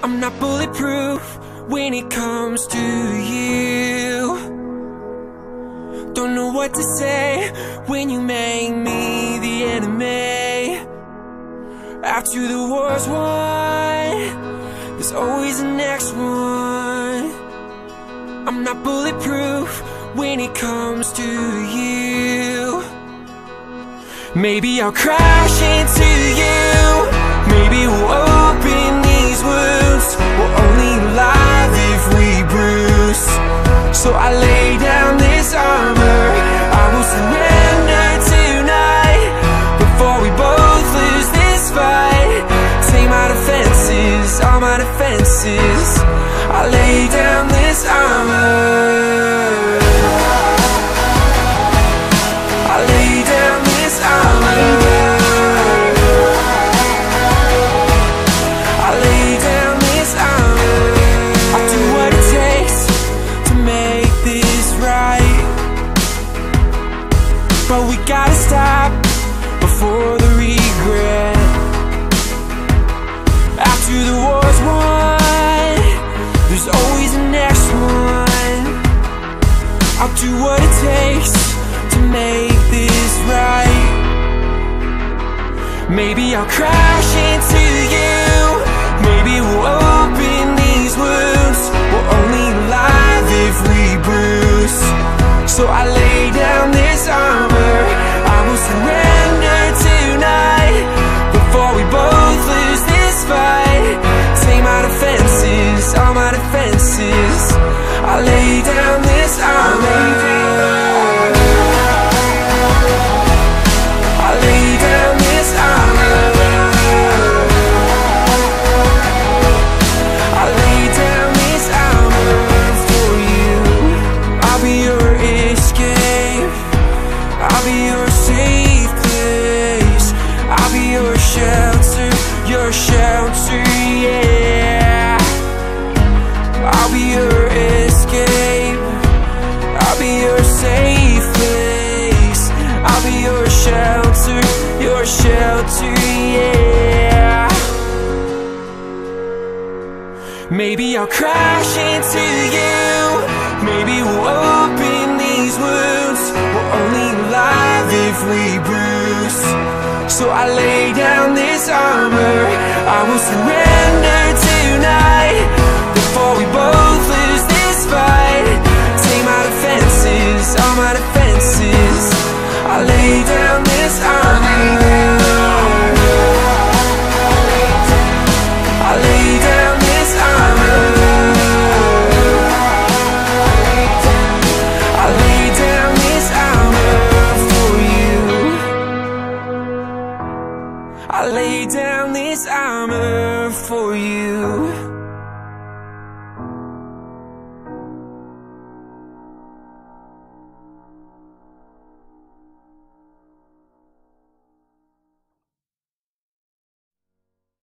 I'm not bulletproof when it comes to you. Don't know what to say when you make me the enemy. After the war's won, there's always the next one. I'm not bulletproof when it comes to you. Maybe I'll crash into you. Maybe we'll So I gotta stop before the regret. After the war's won, there's always the next one. I'll do what it takes to make this right. Maybe I'll crash into you. Maybe we'll open these wounds. We're only alive if we bruise. So I lay I lay down this armor. Maybe I'll crash into you. Maybe we'll open these wounds. We're only alive if we bruise. So I lay down this armor. I will surrender tonight before we both lose this fight. Take my defenses, all my defenses. I lay down I lay down this armor for you.